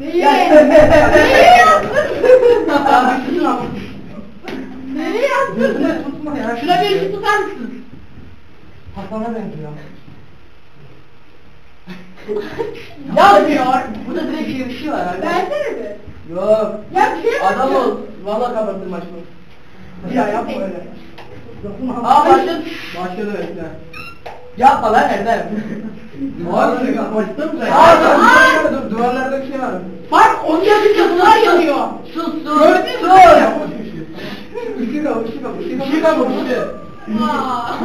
Ya. Neyi yaptın? Neyi yaptın? Tutma ya. Şuna bir ışık tutar mısın? Hasan'a benziyor. Yazmıyor. Burada direkt bir şey var abi. Versene bir. Yok. Ya bir şey Adam ol. Valla kapatın maçını. Ya yapma öyle. Aa, başladı. Başladı öyle. Yapma lan Erdem. Maçta mı sen? Dur duvarlarda bir şey var. Bak onun yapınca bunlar yanıyor. Sus sus. Gördün mü? Sus. Işık al ışık al ışık al. Işık al ışık. Aa.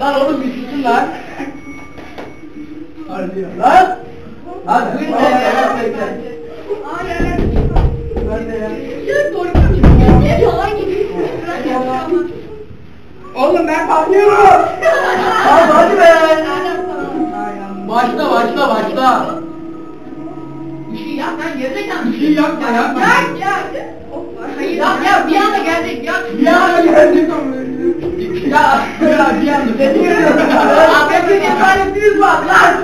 Lan oğlum bir susun lan. Hadi ya. Lan. Hadi buyurun ya. Aa yerler. Ben de ya. Ya konuşuyorsun. Ne yalan ya. Oğlum ben kalkıyorum. Hadi hadi be. Başla başla başla. Bir şey yap lan gerizekalı. Bir şey yapma yapma. Yak yak. Hayır yap ya bir anda gelecek yak. Bir anda geldik. Ya ya bir anda. Seni görüyorum. Abi bir cesaretiniz var lan.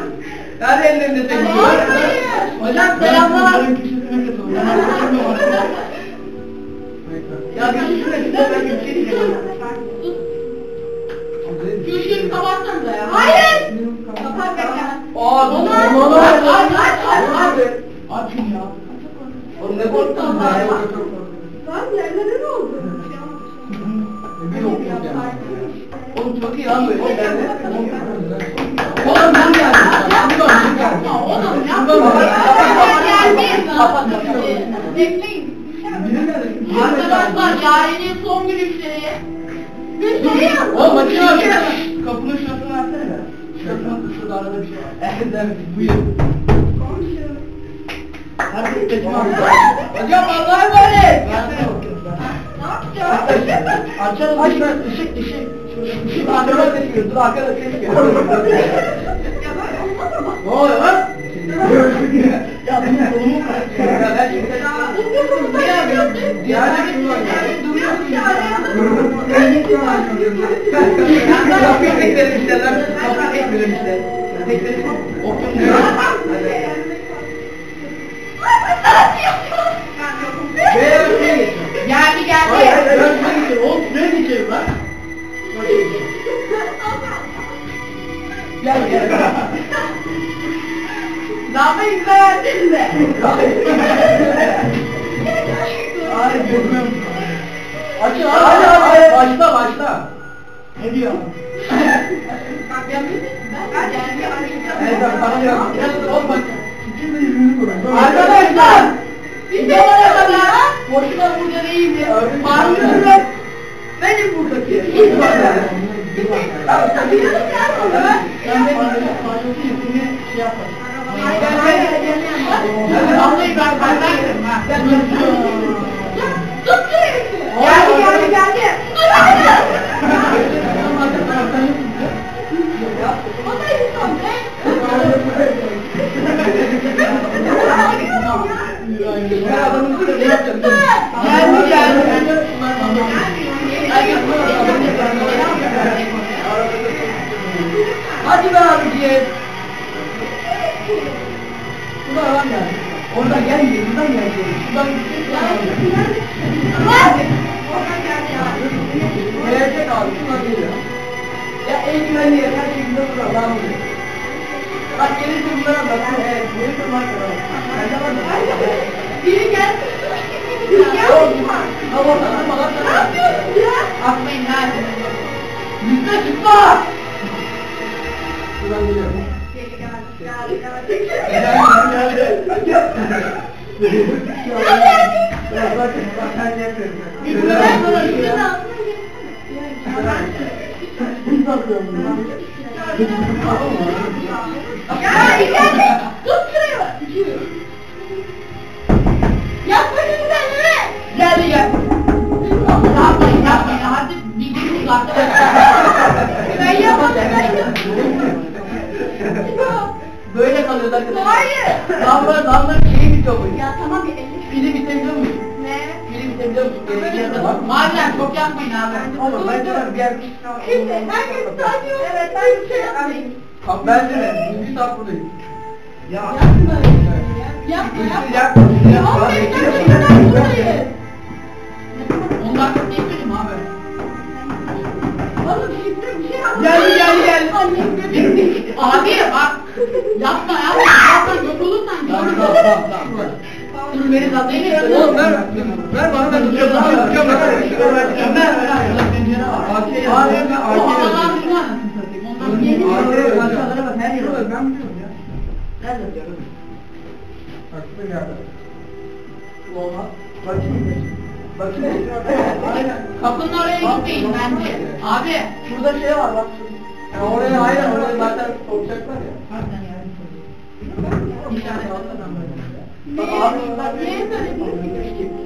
Seni. Hayır, hayır. Hocam selamlar. Ya bir şey söyle. Ben bir şey diyeceğim. Şu ışığı kapatsanıza ya. Hayır. Kapat bekle. Aa, Onu dur, aç, onu onu aç, aç, aç, aç, aç. Açın ya. Oğlum ne korktunuz ya? Lan yerlere ne oldu? Bir okuyuz ya. Oğlum çok iyi lan böyle. Oğlum ben geldim. Şuradan şuradan. Oğlum Şuradan yapma. bak. Gelmeyin lan. Kapat kapat. Bekleyin. Biri geldi. Arkadaşlar Yaren'in son gülüşleri. Gülüşleri yazdım. Oğlum açın açın. Kapının şurasını versene be. Şurasını şurada arada bir şey var. Erdem buyur. Hadi geçme abi. Hocam Allah'a emanet. Ne yapacağız? Açalım aç ben ışık ışık. Işık arkada ses geliyor. Dur arkada ses geliyor. ne oluyor lan? Ya benim kolumu kaçıyor. Ya ben şimdi... Ne var ya. Duruyorsun ya. Kapıyı beklerim işte lan. Kapıyı. Beyler şuraya geçin. Geldi geldi. Oğlum şuraya geçerim lan. Gel gel. Daha yükselttin de. Ay burnum. Aç hadi hadi başla başla. Ne diyor? Bak yapıyorsun. Ben geldi arayacağım. Evet bak bana diyor. Biraz ol bak. İkimiz yüzünü koyalım. Arkadaşlar. Bir zamana kadar boşuna burada değilim. Parlıyorum. Benim buradaki. Hiç var. Biliyorum ya. Ben de parçası yüzünü şey yapar. Vallahi ben benden ha. Tut şurayı. Geldi geldi geldi. Şey yapacağım. Geldi geldi. Hadi be abiciğim. Şuradan lan gel. Oradan gelmiyor, buradan gelecek. Şuradan gidecek. Gelecek abi, şuradan geliyor. Ya en güvenli yer, her şey güzel burada, lan oluyor. Bak gelirse bunlara bak, evet, gelirse bunlara bak. Ben de varım. Biri gel. Tanıma lan Ne yapıyorsun ya? Atmayın lan. Yüzüne çıkma. Şuradan geliyor. Ben yapmadım. Böyle kalıyoruz arkadaşlar. Hayır. Damla damla şeyi bitiyor bu. Ya tamam bir elli. Pili bitebiliyor muyum? Ne? Pili bitebiliyor musun? Ee, yerde bak. Madem çok yapmayın abi. Oğlum bence var bir yer. Şimdi herkes sadece Evet ben bir şey yapmayayım. Bence de. Bir saat buradayım. Ya. Yapma. Yapma Üstü yapma. yapma. Ya Yapma. ben gerçekten buradayım. 10 dakika geçmedim abi. Oğlum şimdi bir şey yapma. Geldi, geldi, geldi. Abi bak. Yapma yapma. Yapma yok olursan Tamam tamam tamam. Dur beni zaten Oğlum ver. Ver bana ben tutuyorum. Tutuyorum tutuyorum. Ver ver ver. Pencere var. Yazıyor. AK O yazıyor. Allah'ın izniyle anasını satayım. Ondan yeni bir. Aşağılara bak her yere bak. Ben biliyorum ya. Nerede diyorum? Bak bu yerde. Olma. Bakayım. Aynen. Kapının oraya gitmeyin bence. Abi. Şurada şey var bak. Ya oraya aynen oraya zaten sokacaklar ya. Bir tane almadan böyle.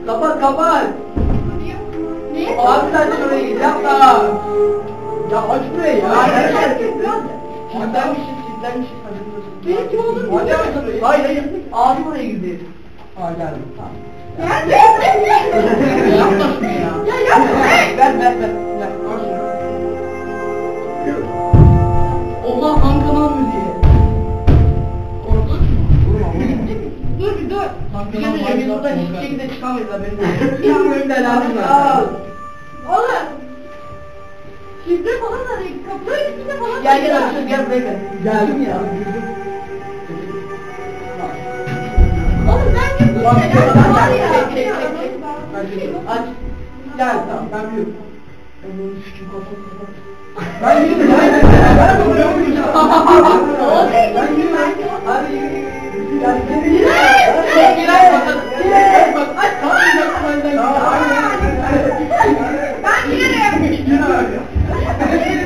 Kapat kapat. Niye? Abi sen şuraya git yapma. Ya aç burayı ya. Herkes biraz. Hadi burası. Benim kim musun? burayı. Hayır hayır. Abi buraya girdi. Aa geldi. Tamam. Yapma şunu ya. Ya yapma. Ver ver ver. Ver. Al şunu. Oha Ankara'nın müziği. Korkunç mu? Dur bir dur. Bir şey diyeceğim, biz buradan hiçbir şekilde çıkamayız haberin. Ya önde lazım var. Oğlum. Şifre falan da. Kapının üstünde falan. Gel gel gel gel. Geldim ya. Oğlum Bak, çek, çek. Hadi aç. Gel tamam ben biliyorum. Ben yürüyorum. Ben biliyorum. Ben yürüyorum. Hadi yürü yürü. Gel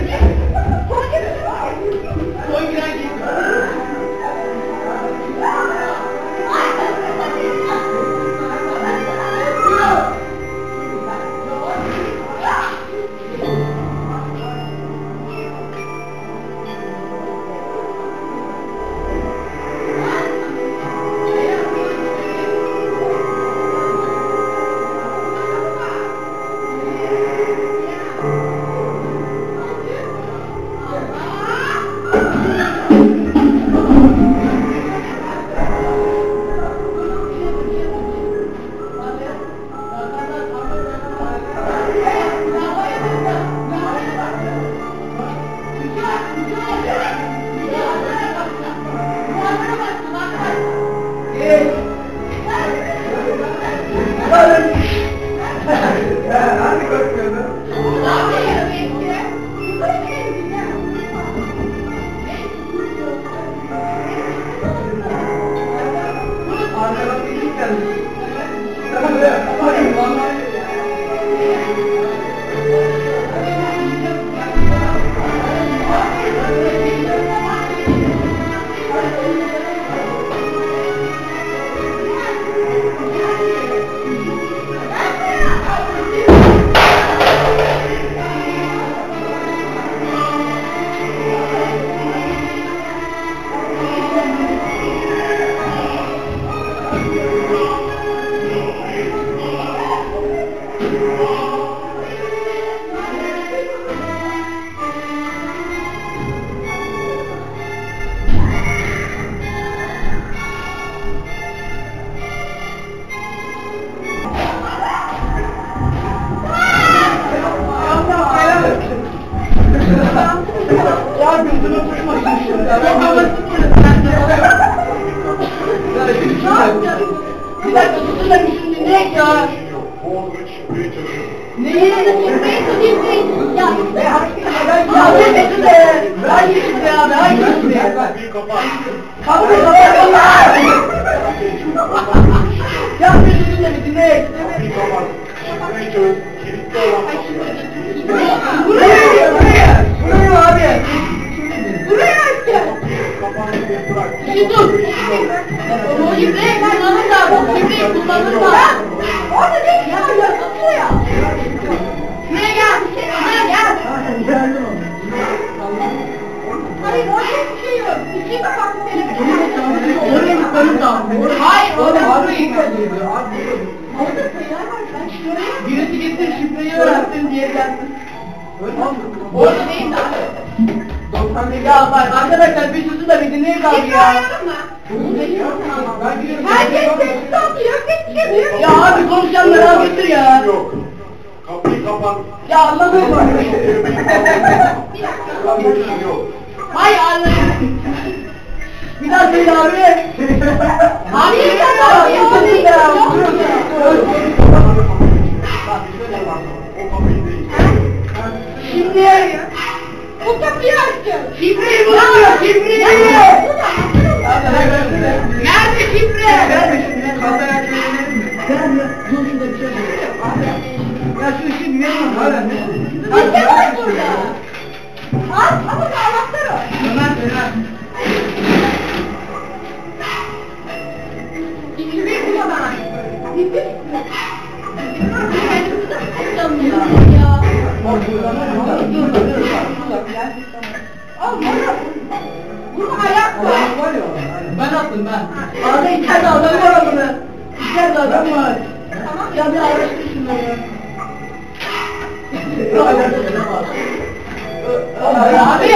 Abi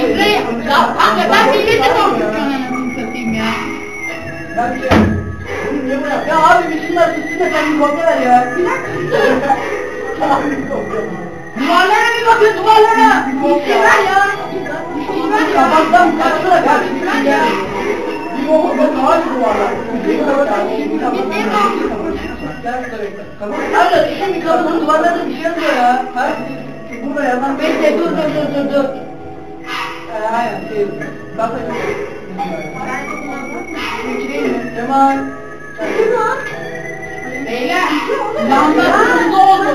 şifreyi ya hakikaten milleti korkutuyor anasını satayım ya. Ben şey... Oğlum niye bırak? Ya abi bir şunlar sussun da sen bir kopya ver ya. Bir dakika. Duvarlara bir bakın duvarlara. Bir şey ver ya. Bir şey ver ya. Ya. Bir şey ver ya. Bir bok bak ağaç bu var. Bir şey kapat. Biz ev aldık. Gel şurada bekle. Hayır, işin bir kapının duvarlarında bir şey yazıyor ya. Ha? Burada ya, lan bekle, dur dur dur dur dur. Ee, hayır, şey, bak Cemal. Beyler. Lamba hızlı oldu.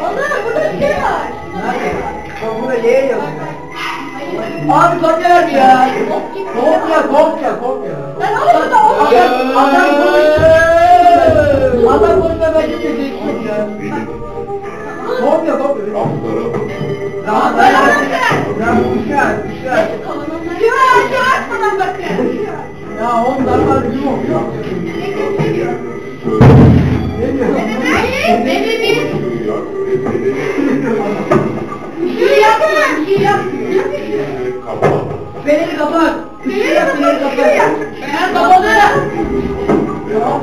Onlar burada bir şey var. Nerede? Bak burada Y yazıyor. Abi kopya ver bir ya. Kopya, kopya, kopya. Ben alayım da o. Adam, konuştu. Adam konuşma ben de geçtim ya. Kopya, kopya. Rahat, rahat. Ya üşer, üşer. Kim aşağı açmadan bakın. Ya onlar var bizim okuyor. Ne diyor? Ne dedi? Şey yapma, şey yap. Kapat. Feneri kapat. Işığı yap, feneri kapat. Ben kapalı. Tamam,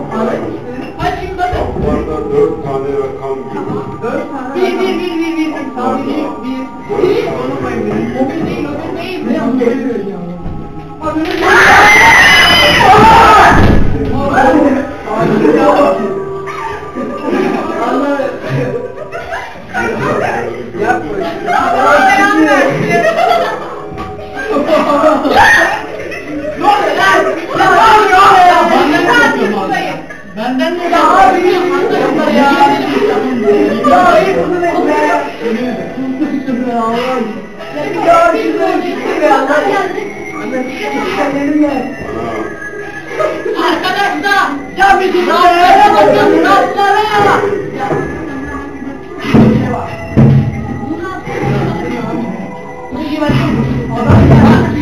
Bunlarda dört tane rakam görüyoruz. Dört tane bir, rakam. Bir, bir, bir, bir, bir, bir, tam bir, bir. Bir, unutmayın beni. O bir değil, o bir değil. Ne anlıyorsun ya? Bak öyle bir... Aaaa! Aaaa! Aaaa!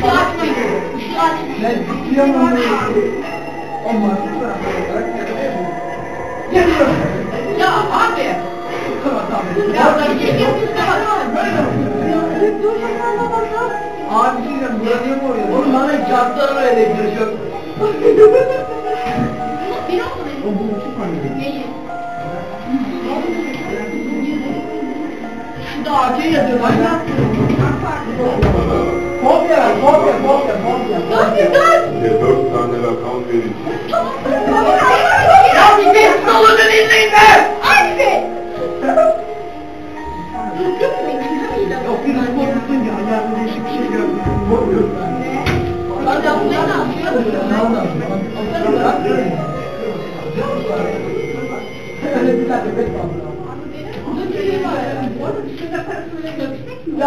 Açmayın. Ben tutuyorum onu. Ama Geliyorum. Ya abi. Abi diyeceğim. Buraya niye koruyorsun? Oğlum bana çarptılar. Bir oldu O bu iki tane. Neyi? Şurada AK yazıyor. Ben ne yapıyorum? Ana. Kopya ver, kopya, kopya, kopya.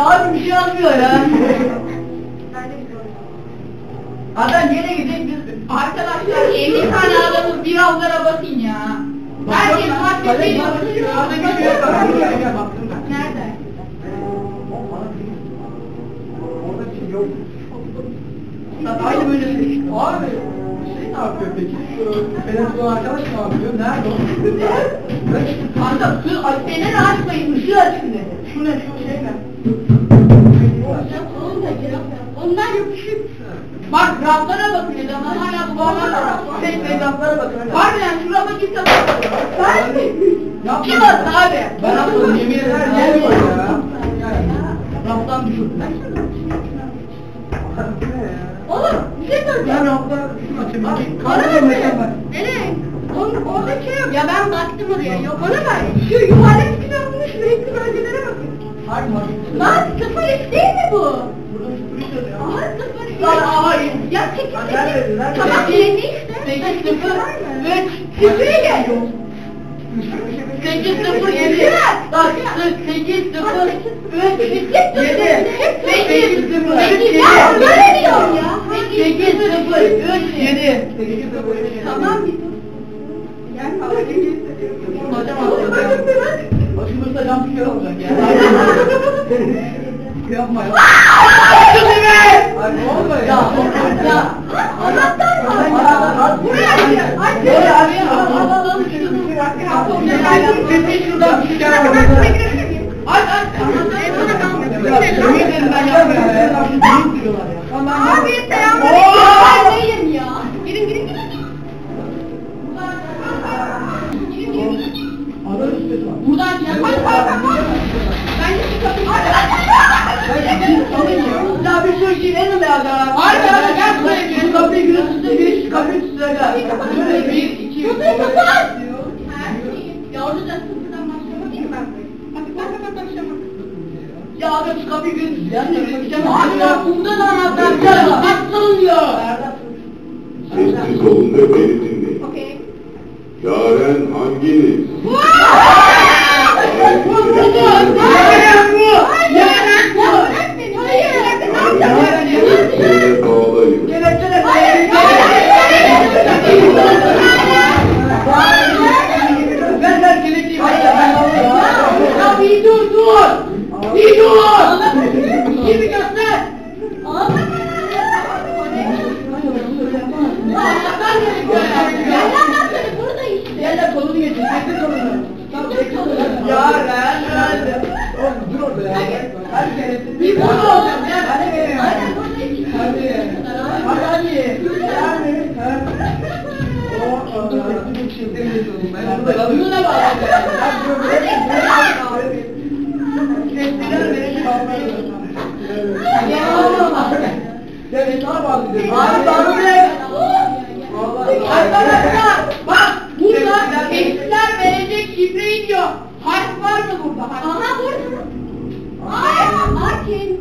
Abi bir şey yazmıyor ya. Adam nereye gidecek biz? Arkadaşlar 50 tane adamız bir avlara bakın ya. Herkes baktım ben. Nerede? Orada bir şey yok. Aynı böyle şey. Abi şey ne yapıyor peki? Şu arkadaş ne yapıyor? Nerede o? Kanka su ay fener açmayın ışığı açın dedi. Şu ne? Şu şey ne? Raflara bakın ama hala duvarlarla var. Tek tek raflara bakın. Harbiden şurama git de bak. Ben Yapma. Kim attı abi? Ben atmadım yemin ederim yer var ya. Raftan düşürdüm. Oğlum bir şey Ben söyleyeceğim. rafta şunu açayım. Bana mükemmel. Nereye? Orada şey yok. Ya ben baktım oraya. Yok ona bak. Şu yuvarlak içine alınmış renkli bölgelere bakın. Lan sıfır X değil mi bu? Burada şu kuruş yazıyor. Aha sıfır X. Lan hayır. Ya sekiz Ha, nerede, sekiz. nerede? Tamam yeni işte. Sekiz sıfır. Üç. Sıfıra gel. Sekiz sıfır yedi. Bak sekiz sıfır. Üç. Yedi. Sekiz sıfır. Sekiz. Ya böyle diyorum ya. Sekiz sıfır. Üç. Yedi. Sekiz sıfır. üç, yedi. Tamam bir dur. Gel kavga Hocam atacağım. Başımızda cam şişer olacak ya. Yapma ya. Ay ne oluyor ya? Ya. Anahtar var. Anahtar. Buraya gir. Aç. Buraya aç. Al, al, al, al, şunu. Kesin şuradan bir şeyler Ben var. şuraya girebilir miyim? Aç aç. Ya yemin ederim ben yapmıyorum ya. Ya Ben gidin salın ya. Ya bir sürü şey verin ya da. Hadi hadi gel buraya gir. Şu kapıyı giriyorsun size giriş kapıyı size gel. Şöyle bir iki üç. Kapıyı kapat. Ya orada da sıfırdan başlamak değil mi ben? Hadi bak bak başlamak. Ya abi şu kapıyı giriyorsun. Yan tarafa gideceğim. Abi ya burada da anahtar ya. Baksana ya. Sessiz olun ve beni dinleyin. Okey. Yaren hanginiz? Yaren kelepçe. Bir dur. Hadi. Hadi. Hadi hadi. Hadi. Bunu da Arkadaşlar bak burada eksiler verecek şifreyi diyor. Harf var mı burada? Harf. Aha burada. Aa,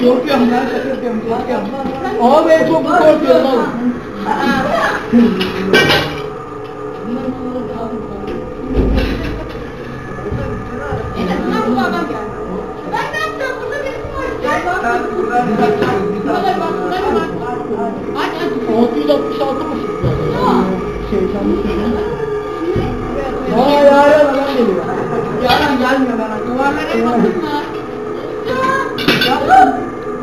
korkuyorum ben şaka yapıyorum korkuyorum. Ama ben çok korkuyorum oğlum. Azından bu adam geldi. Ben ne yapacağım? Burada birisi var. Gel bak. Ben buradan kaçacağım. Buralara bak, buralara bak. Aç aç. 666 mı çıktı? Ya. Yanlış söylüyorum. Aa Yaren adam geliyor. Yaren gelmiyor bana. Duvarlara bakın mı?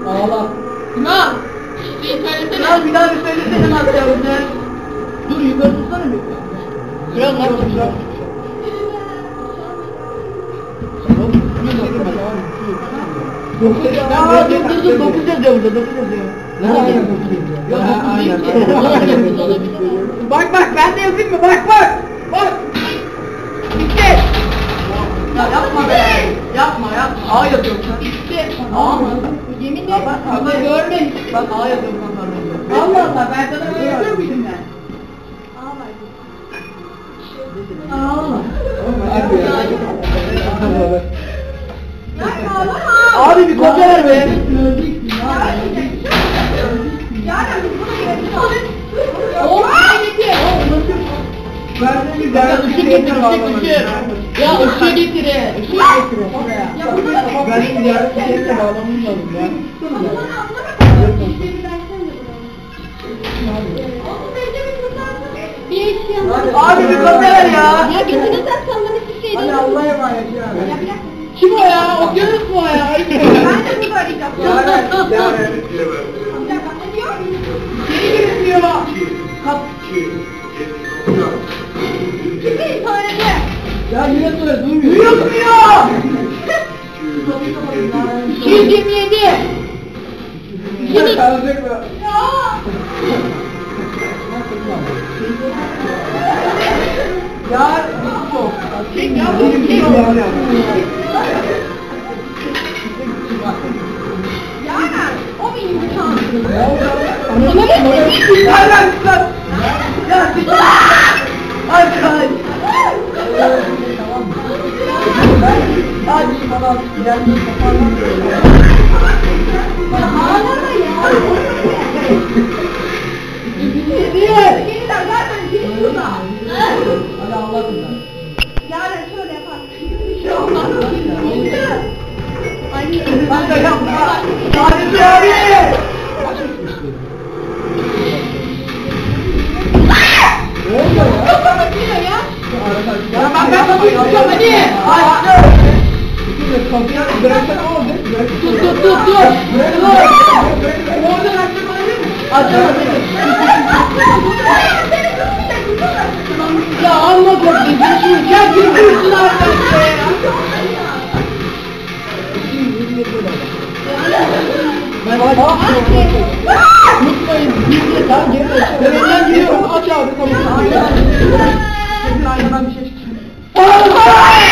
Ağla. Sinan. Şifreyi söylesene. Kral bir daha bir söylesene nasıl yapacağız? Dur yukarı tutsana bir. Kral nasıl yapacağız? Dokuz yazıyor. Dokuz yazıyor burada dokuz yazıyor. Bak bak ben de yazayım mı? Bak bak. Bak. Bitti. Ya yapma be. Yapma yapma. A yazıyorum sen. Bitti. A mı? Yemin ederim. bak Ama abi. görmedim. Bak A yazıyorum kafanızda. Allah Allah ben sana böyle yazıyor muydum ben? Abi bir kopya ver be. Yarın biz buna geldik. Oğlum. Ben de bir daha ışık getir ışık ışık. Ya ışığı. Ya bunu da Ben yarın bir ya. Bir bence bir kurtarsın. Bir eşya. Abi bir kopya ver ya. Ya götünü sen sallamak isteydin. Hadi Allah'a emanet ya. Ya bir dakika. Kim o ya? Okyanus mu o ya? Ben de bunu arayacağım. Bir ne diyor? Seni girmiyor. Kap. Çıkayım söyledi. Ya yine söyle duymuyor. Duymuyor. 227. Yine kalacak mı? Ya. Ya o. Çek ya, Benim çek. ya. Yaren. O. Ne oldu? Sana ne? Nereden çıkar? Ya siktir. Aç. Tamam? Ben aç falan. Geldim ağlama ya. Niye? Yeniden zaten git şurada. Hadi Allah'ım sen. Yaren şöyle yapar. Bir şey olmaz. Anne. Ben de yapma. Tut tut tut tut. Oradan açmak olabilir mi? Açamadım. Ya Allah korusun. Sen şu gel bir kursun arkadaşlar ya. Ben Unutmayın. Bir daha geri dön. Ben elinden giriyorum. Aç abi kapıyı. Senin aynadan bir şey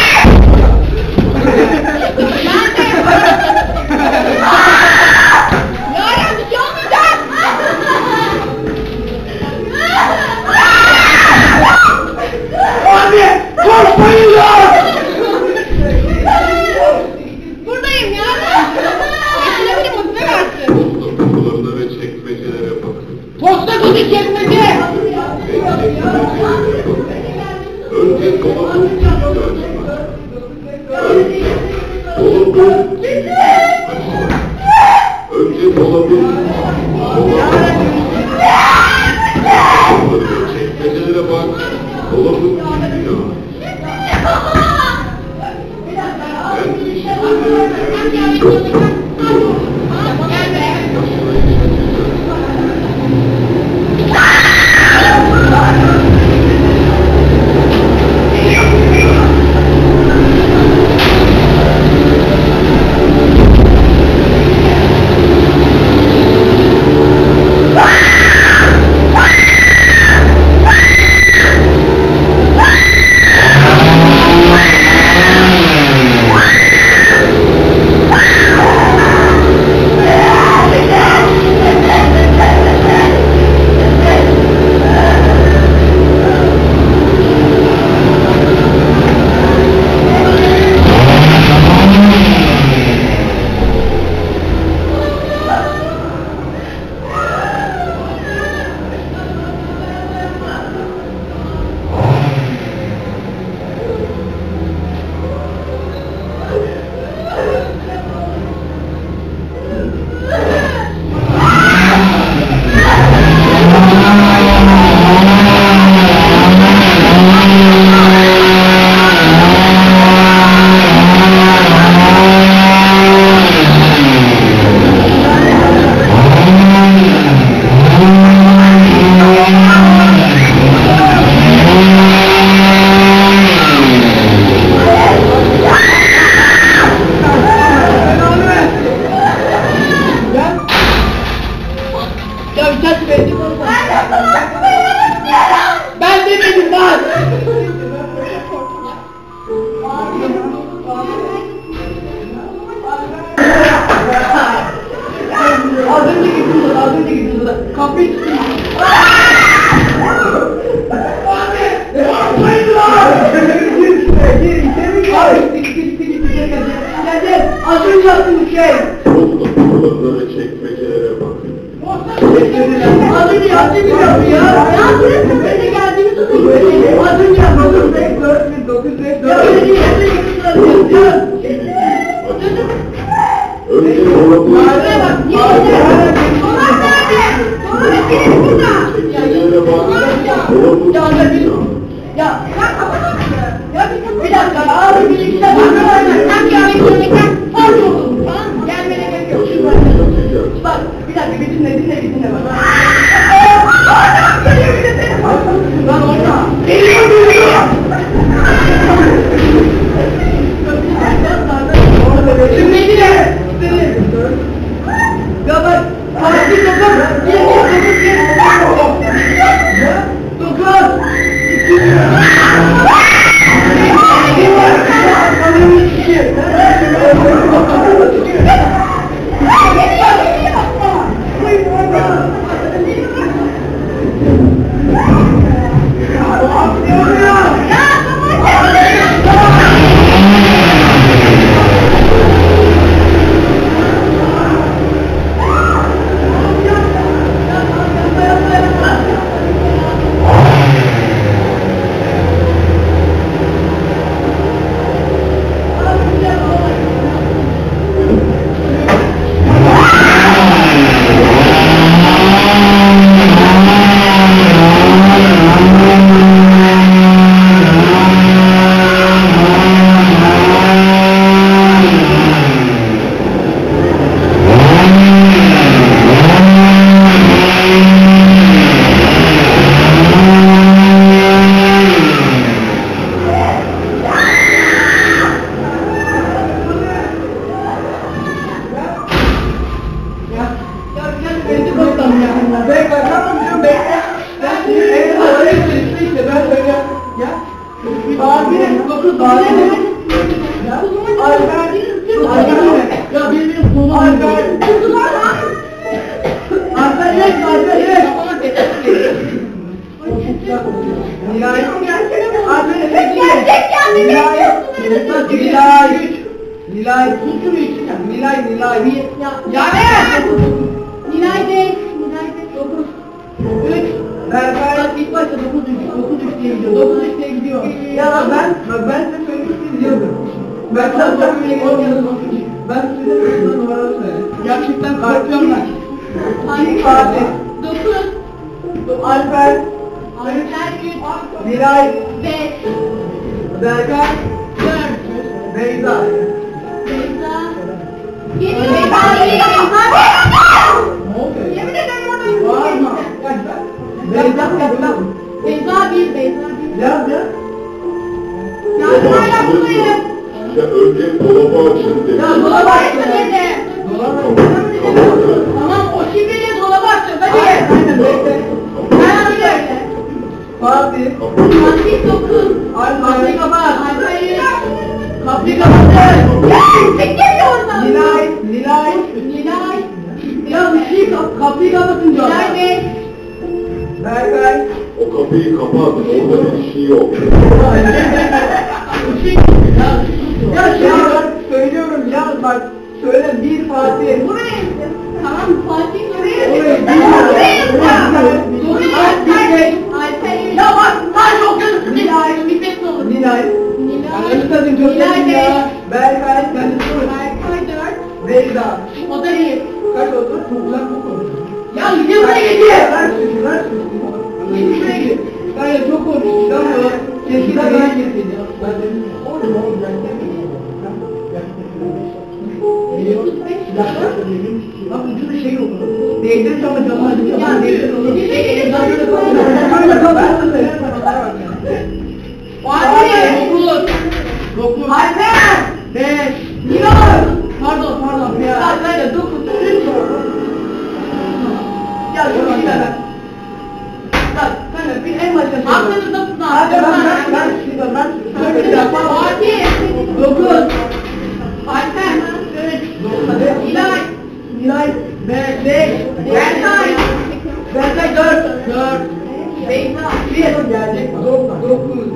Buraya da gelecek mi? 9, 3,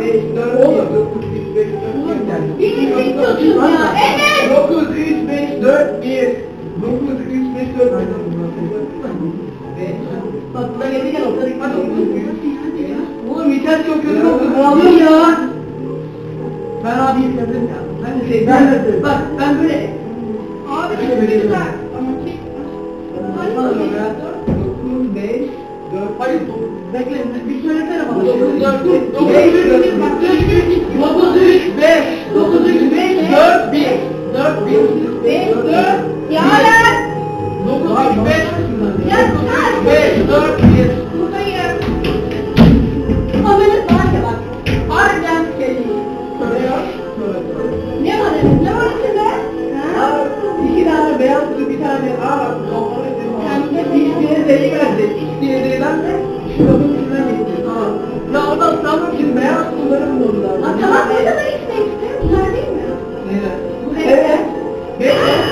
5, 4, 9, 3, 5, 4, 1. Bizi bekliyorsun ya. Evet. 9, 3, 5, 4, 1. 9, 3, 5, 4, 1. Bak buna geldi gel ortada dikkat Oğlum yeter çok kötü oldu. Ağlıyor ya. Ben abi sevdim ya. Ben de sevdim. Ben de Bak ben böyle. Abi çok güzel. Ama çek. Hayır. 9, 5, 4, hayır. Bekleyin bir söylesene bana. 9, 4, 9, 3, 9, 3, 5, 9, 3, 5, 4, 1, 4, 1, 5, 4, ya lan. 9, 3, 5, ya sen. 5, 4, 1. Hayır. Haberin var ya bak. Harbiden söyleyeyim. Söylüyor. Ne var dedim? Ne var içinde? Ha? İki tane beyaz bir tane ağır. Topları. Hem de bir diye verdi. İki diye de. Şurada Lavdan sandım ki beyaz kullarım bunlar. Ha tamam ne kadar içine içine bunlar değil mi? Evet. Evet. Evet.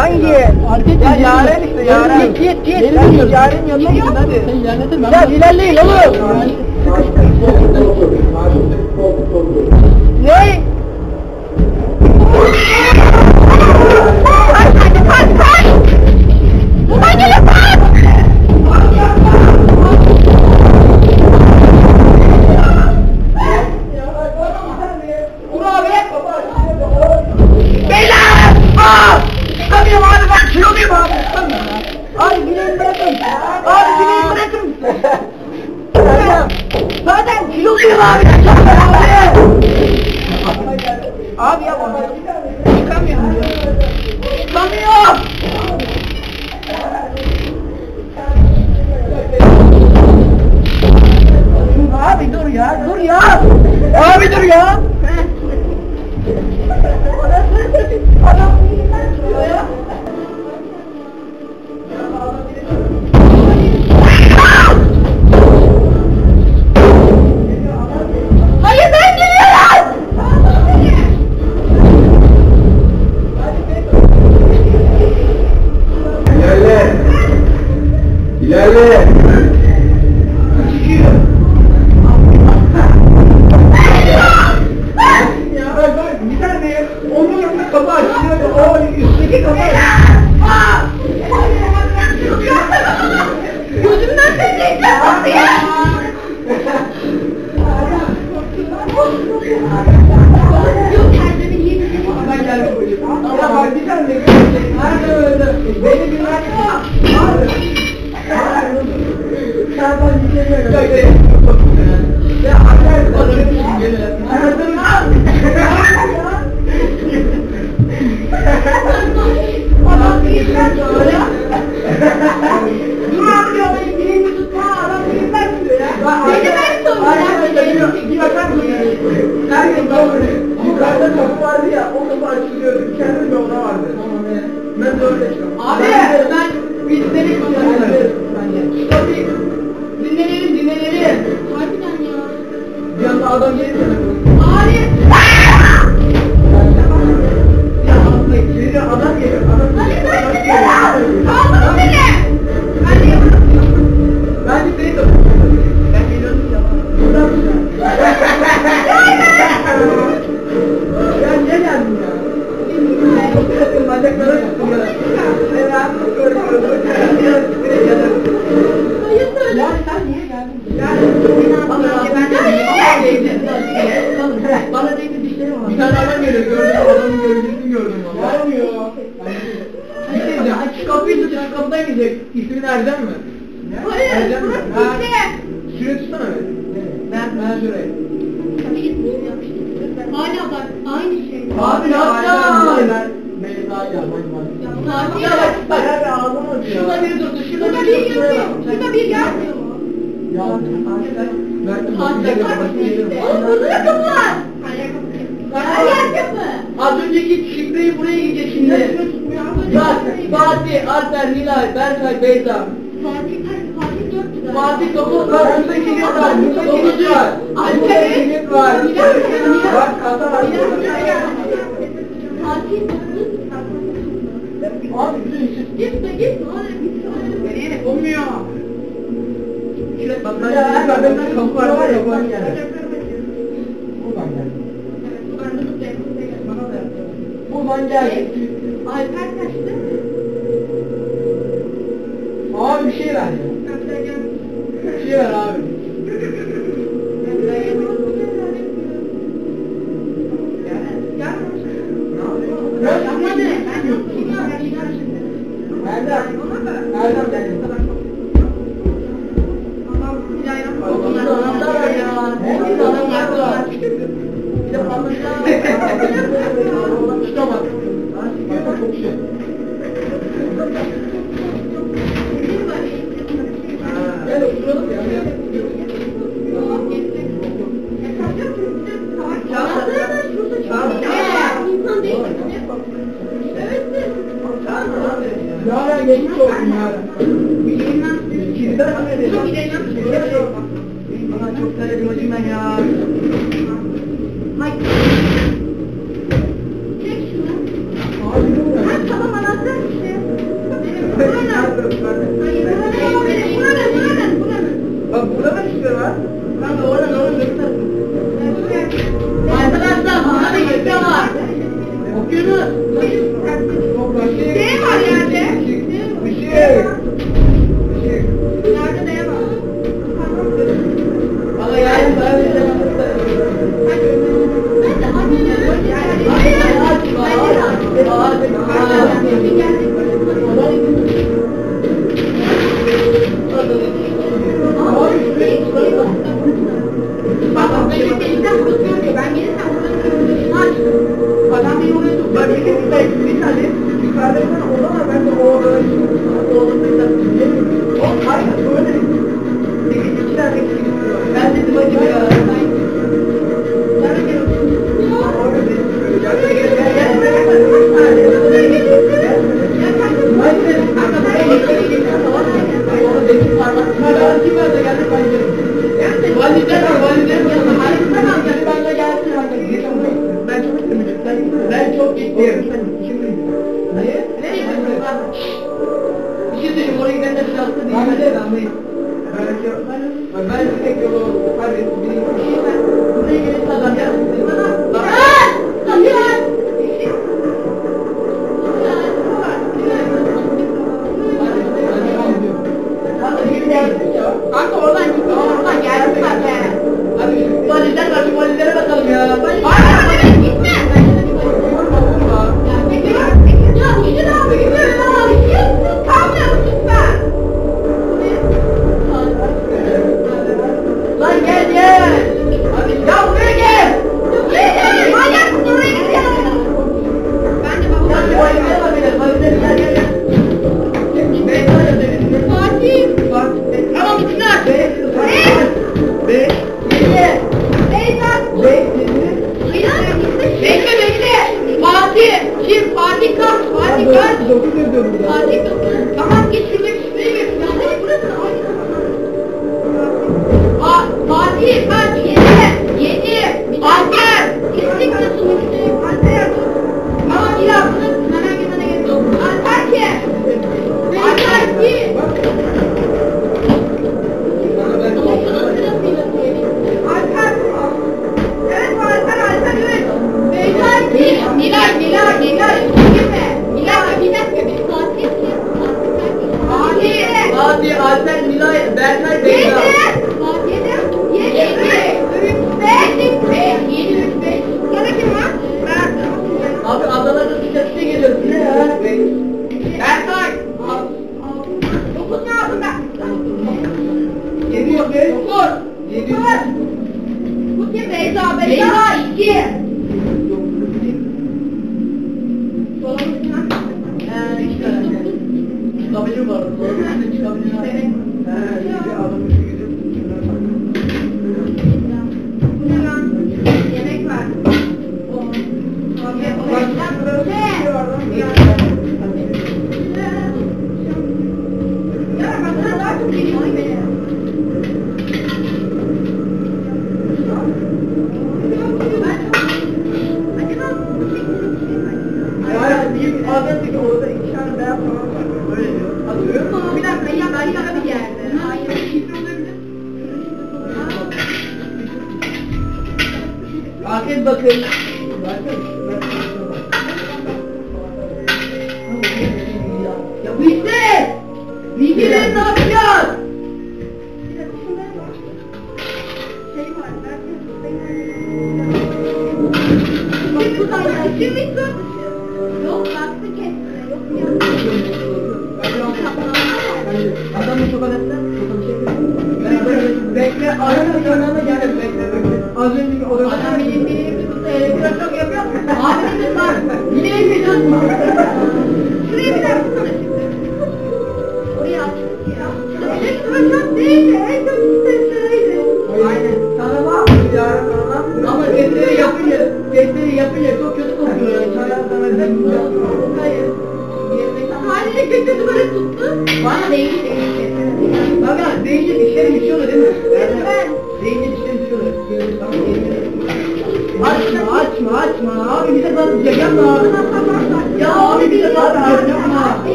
Hangi? Ya yaren işte yaren. Git git git. Ben yaren yanına git hadi. Sen yarenetin ben. Ya ilerleyin oğlum. Sıkıştır.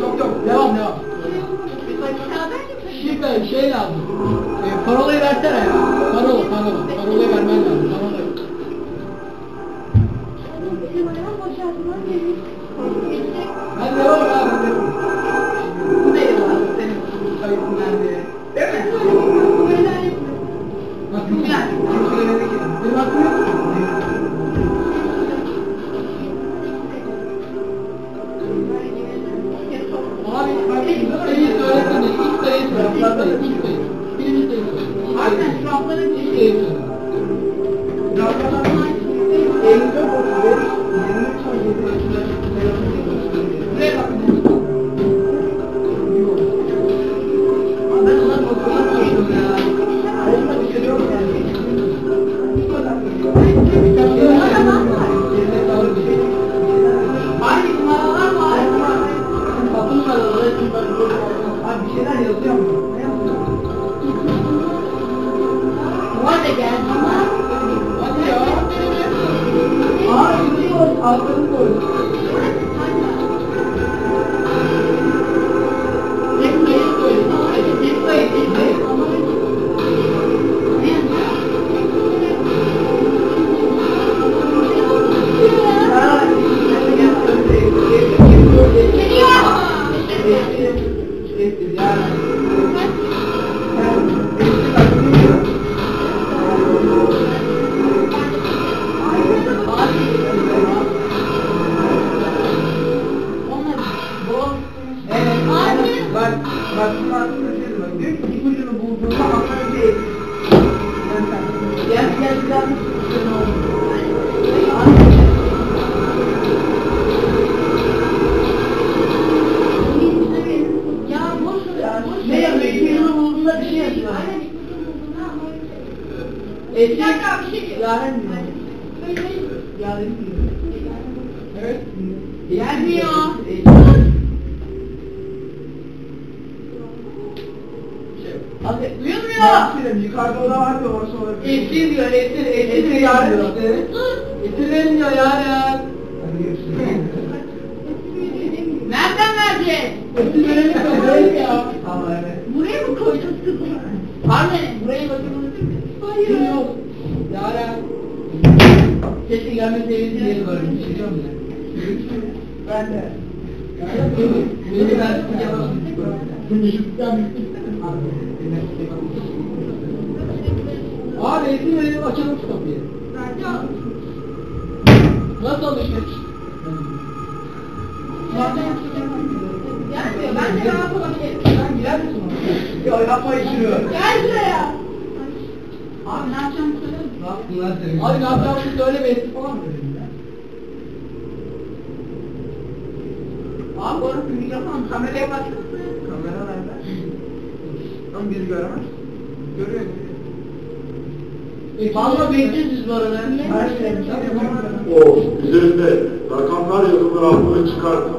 Yok yok devam devam. Şey, şey lazım. E, parolayı versene ya. Parola parola. Parolayı vermen lazım. Keşke gelmesi evini diye görmüş biliyor musun? Ben de. Beni ben yapamadım. Abi eğitim verelim açalım şu kapıyı. Nasıl alışmış? Gelmiyor. Ben de rahat olabilirim. Sen girer misin? Ya yapma işini. Gel şuraya. Abi ne yapacağım? Abi ne yapacağımı söylemeyin. Falan dedim ya. Abi onu bir yapamam. Kameraya baksana. Kamera nerede? Ama biz göremez. Görüyor e, Valla bekliyoruz bu arada. Her şey. şey. Üzerinde rakamlar yazılır altını çıkartın.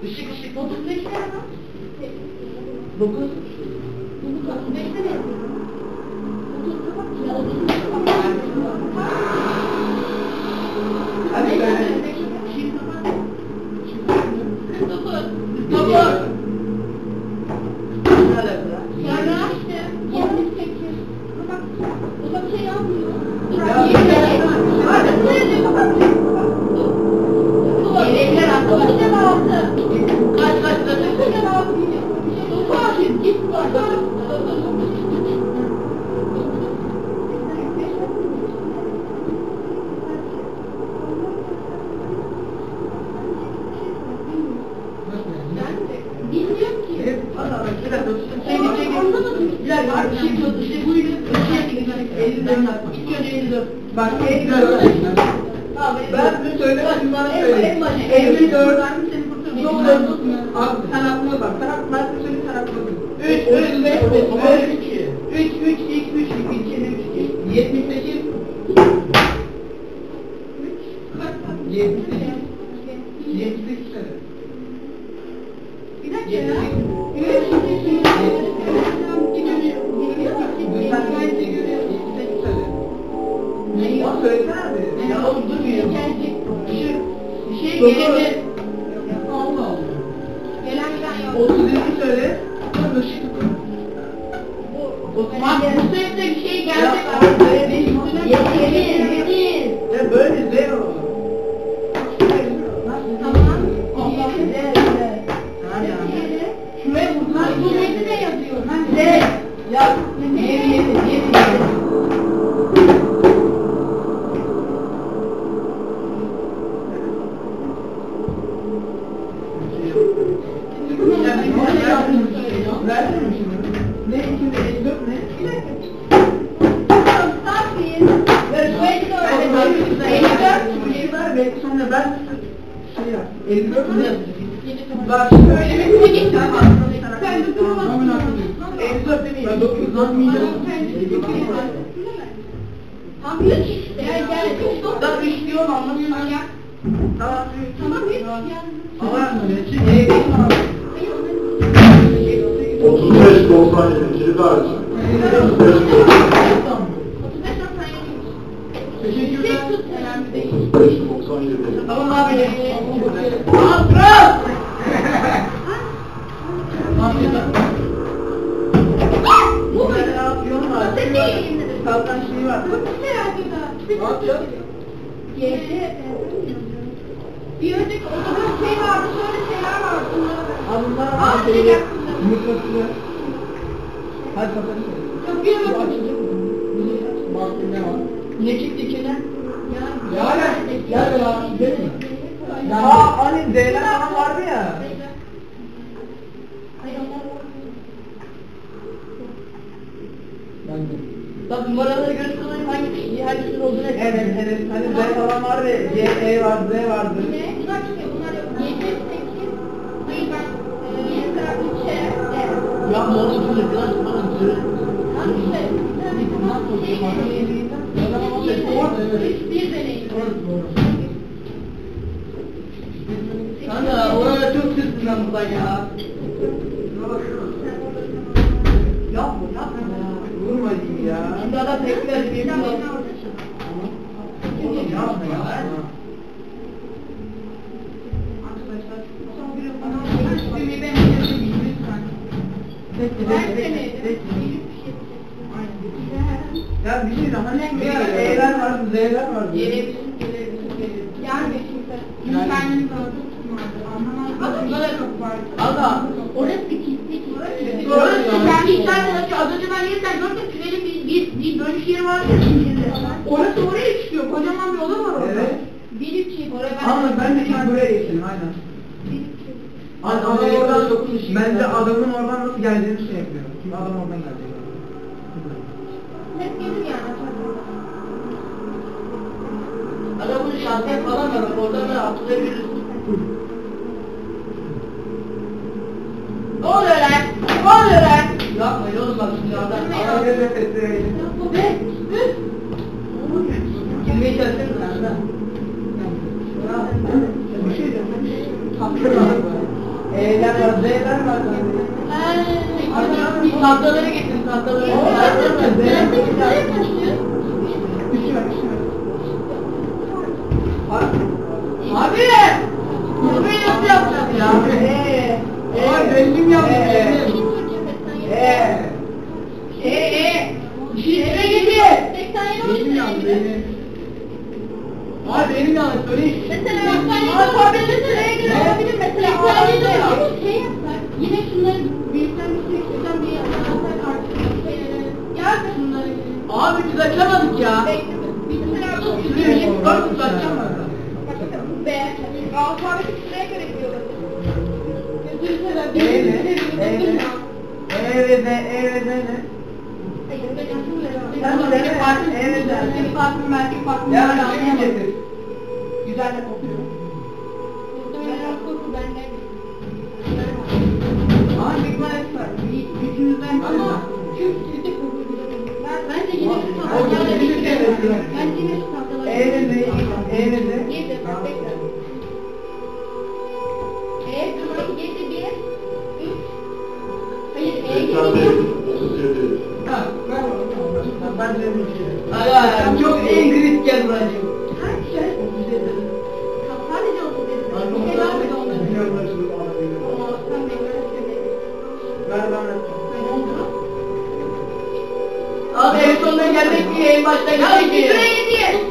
牛牛ポンとできたらな。僕僕はできたね yapıyorlar? Bunları atıyorlar. Kalkan şey var. Ne yapacağız? Geri. Bir önceki otoban şey vardı, şöyle şeyler vardı. Bunlara. Bunlar halkayı yumurtası. Hadi kapanın. Çok bir ömür. Bakın ne var? Ne çıktı içine? Ya ya ya ya. Ya hani Zeylan vardı ya. Bak numaralara göre kullanıp hangi kişi hangisinin olduğunu Evet evet. Hani Z falan var ve C, E var, Z vardı. Ne? Bunlar çıkıyor. Bunlar yok. 7, 8, hayır ben e, 7 sıra 3'e E. Ya ne oldu bu kadar bana söyle. Hangi şey? Bir tane tamam. Şey deneyim. Bir deneyim. Kanka oraya çok sırtından buradan ya. Burada tekrar bir yol. Oğlum yazma ya. Ya bir şey daha ne? Eğlen var, zeyler var. Gelebilirsin, gelebilirsin, gelebilirsin. Gelmesin. Yüzlerinin tanıdık tutmadı. Anlamaz. Burada da çok vardı. Allah. Orası bir pislik. Orası bir pislik. Orası bir pislik. Az önce ben yerden gördüm. Tünelim bir, dönüş yeri var ya zincirli. Orası oraya çıkıyor. Kocaman bir oda var orada. Evet. Üç şey. Oraya ben Ama ben de ilk buraya geçelim aynen. Şey. Adam oradan bence adamın oradan nasıl geldiğini şey yapıyorum. Kim adam oradan gelecek. Hep gelir yani. Adamın şantiye falan var. Oradan da atlayabiliriz. Ne oluyor lan? Ne oluyor lan? Yapmayın oğlum bak şimdi adam. Ama ne nefesleri? Ne? Girmeyi çalışsın mı anda? Bir şey de. Eğlen var, zeylen var. Arkadaşlar tahtaları getirin, tahtaları. Zeylen var, zeylen var. Düşüyor, düşüyor. Abi! Abi nasıl yapacağız ya? Eee! Eee! Bellim yapmış. Eee! Ee, ee, ee. Bir şey deme gibi. 87 Benim yanlış, benim. Hayır benim yanlış, söyle. Mesela alfabenin sıraya göre olabilir. Mesela alfabenin şey yapsak, yine şunları büyükten bir küçükten bir yapsak artık. Ya şunları. Abi biz açamadık ya. Mesela bu sürüyor, şimdi bak biz açamadık. Bakın bu B. Alfabenin sıraya göre biliyorlar. Gözünü seveyim. Evet, evet evet, evet, evet. Hayır, benim benim farkım, benim farkım, belki farkım. Ya ben şey getir. Güzel de kokuyor. Muhtemelen koku bende. Ama bitmez etmez. Gücünüzden Ama Türk dilde koku güzel. Ben, bence yine şu tahtalarda bir şey. Bence yine şu tahtalarda bir şey. Eğrede, eğrede. Yedi, bak bekle. Başkan'dayım. Başkan'dayım. Ha, ben oldum başkan. Ben de bilgilerim. Aga, çok Ingrid gel bacım. Her şey. Sadece şey olsun dedim. Devam et onları. Biliyorum ben şimdi anlayabilirim. Ama sen de böyle söyledin. Ver ben yapacağım. Abi en sonunda gelmek niye en başta gelmek niye? Hayır, bir süre yediye.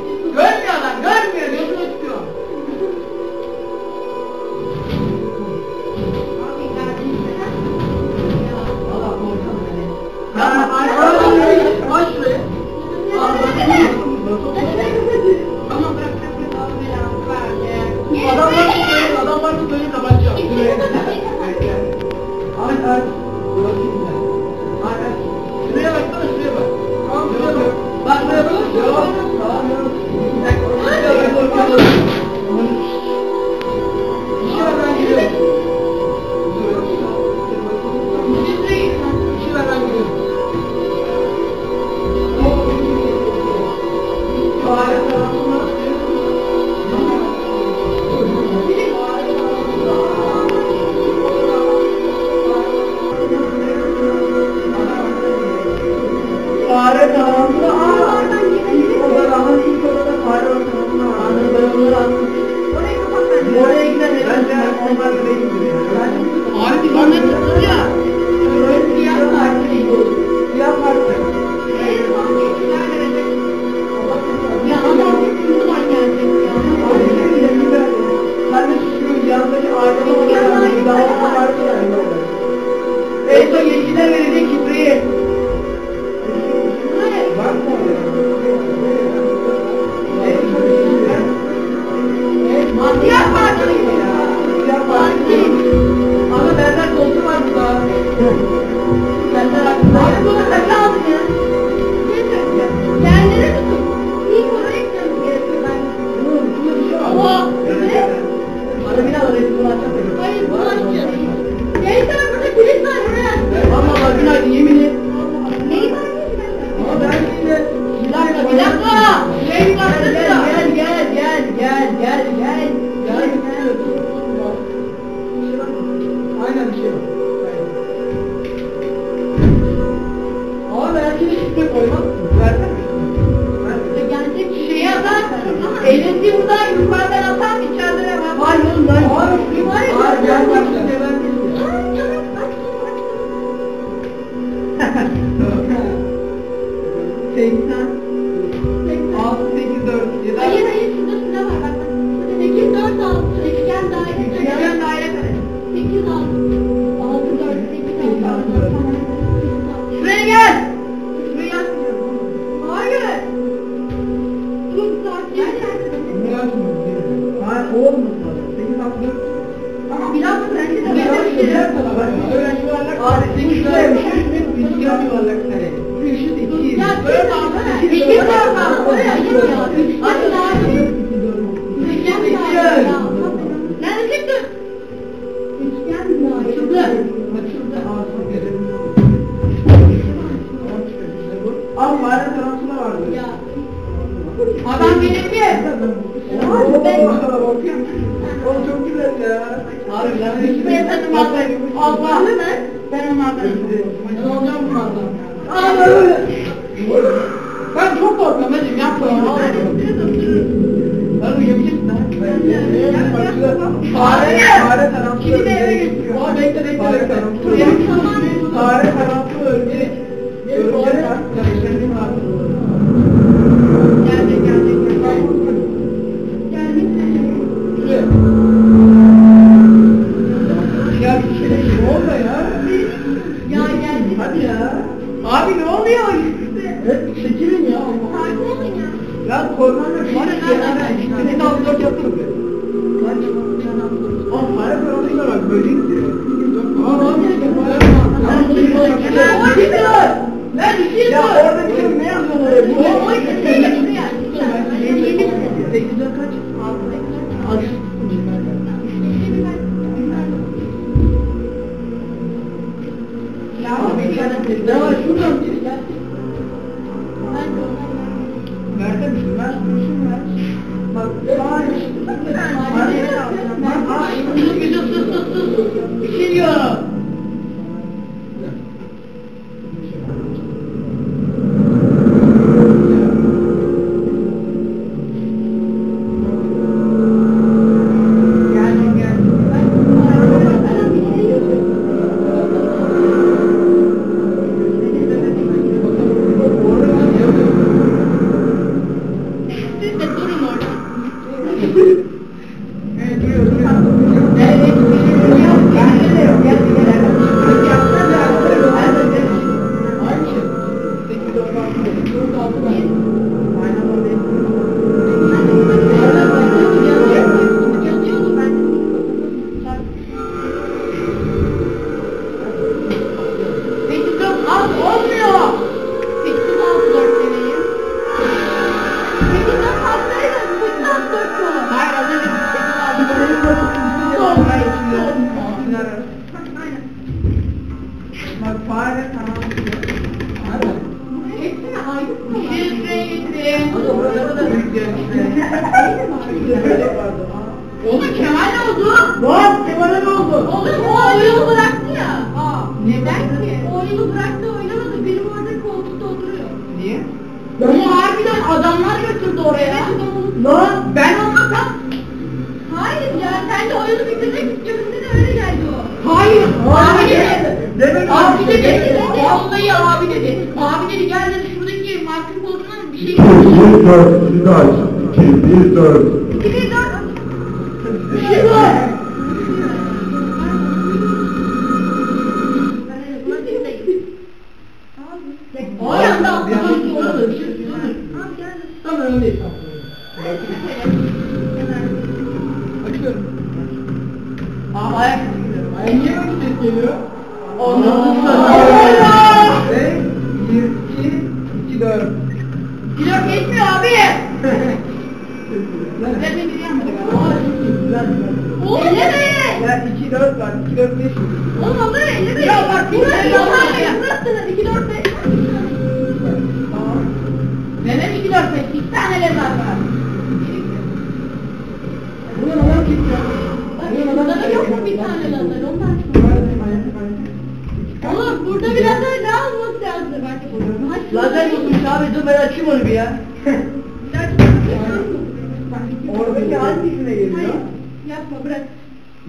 Bırak.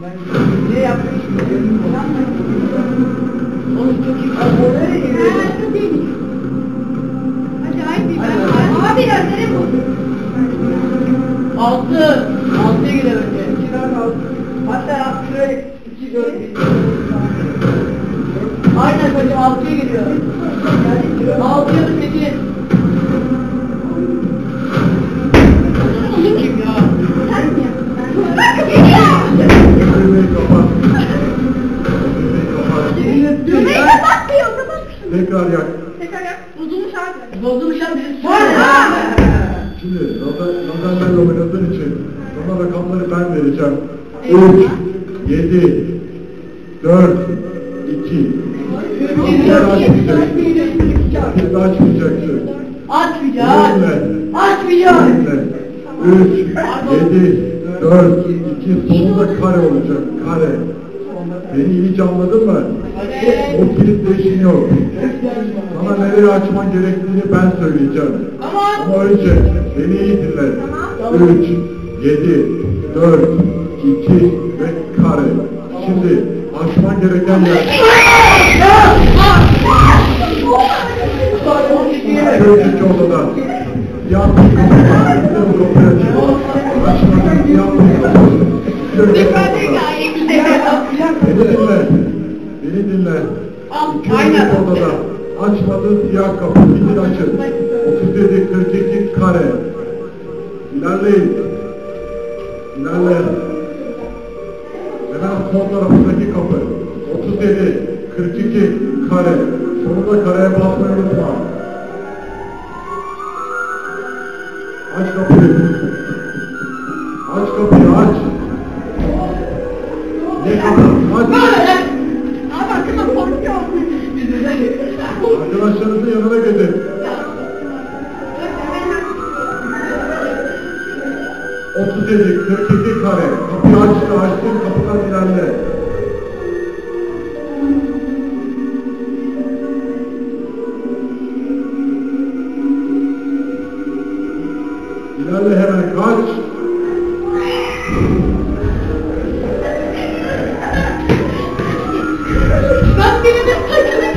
Ben ne istiyorum? Oğlum çok iyi. Abi o nereye geliyor? Harika değil mi? Acayip bir ben. Abi lazere bu. Altı. Altıya gidelim önce. İki, dört, Hatta şuraya iki dört Aynen hocam altıya geliyor. Altı ya da sekiz. Kim ya? Düğmeyi kapat. Düğmeyi kapat. Düğmeyi kapatmıyor, kapat. Tekrar yak. Tekrar yap. Bozulmuş abi. Bozulmuş abi bizim Şimdi lazer, lazerlerle oynadığın için sana rakamları ben vereceğim. 3, 7, 4, 2. Bir daha açmayacaksın. Bir daha açmayacaksın. Açmayacağız. Dinle. 3, 7, 4, 2 sonunda kare olacak. Kare. Beni iyice anladın mı? O kilit değişimi yok. Sana nereye açman gerektiğini ben söyleyeceğim. Ama önce beni iyi dinle. 3, 7, 4, 2 ve kare. Şimdi açman gereken yer. Önceki odada. Kapı. Önceki odada. Beni dinle. Beni dinle. İkinci odada. Açmadığın siyah kapı. Gidin açın. 37, 42 kare. İlerleyin. İlerle. Hemen sol tarafındaki kapı. 37, 42 kare. Sonunda kareye basmayı unutma. Aç kapıyı. Aç kapıyı aç. Ne kapı? Aç. Arkadaşlarınızın yanına gidin. Otuz yedi, kırk iki kare. Kapıyı açtı, açtı, kapıdan ilerle. İlerle hemen, kaç. Ben birinin saçını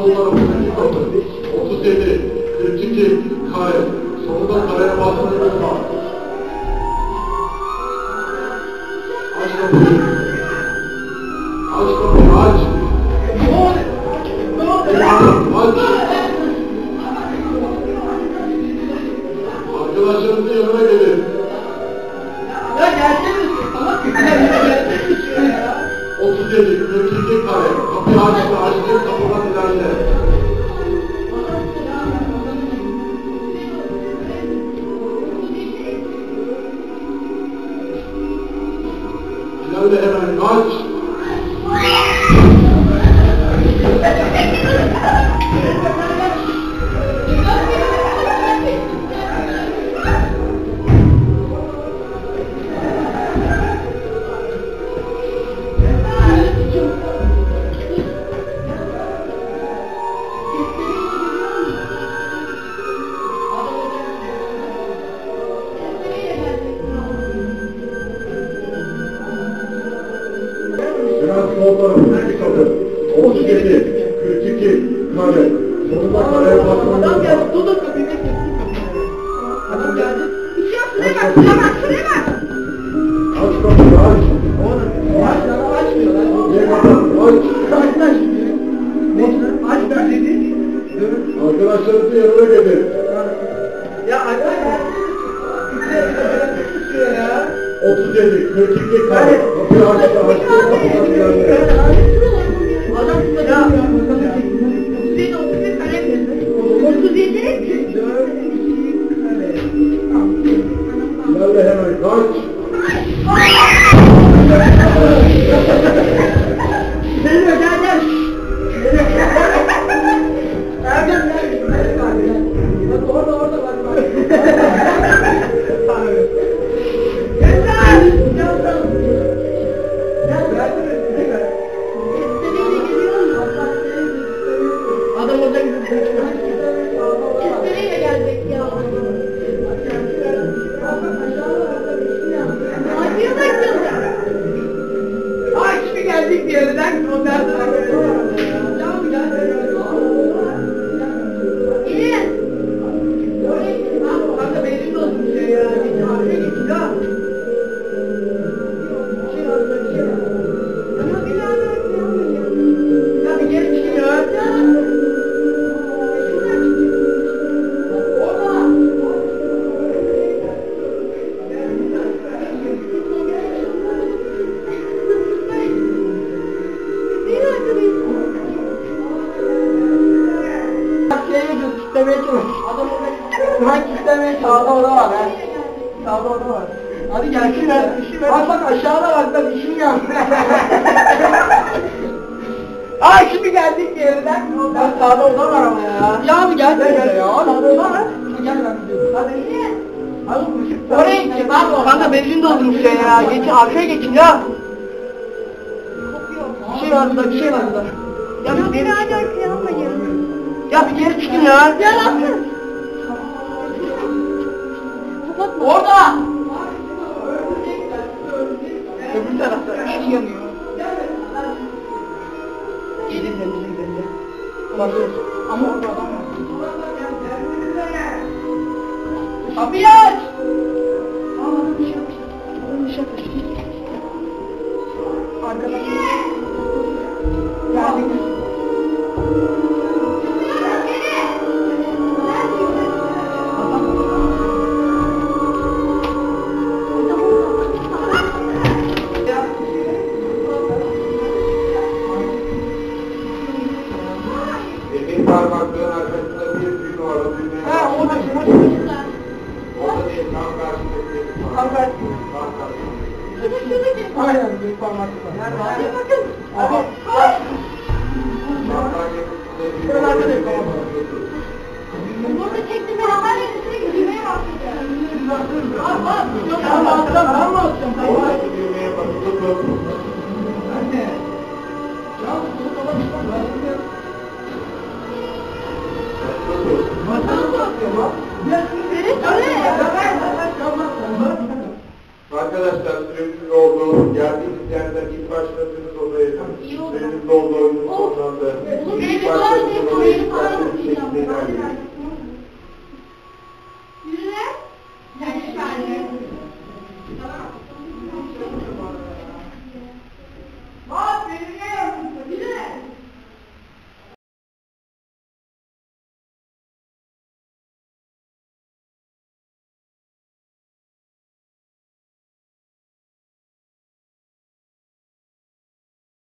ama burada. Sol tarafındaki kapı. 37, 42 kare. Sonunda kareye basmayı unutma. Aç kapıyı. Aç kapıyı aç. Ne oldu? Ne oldu? Aç. 好吃就